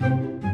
Música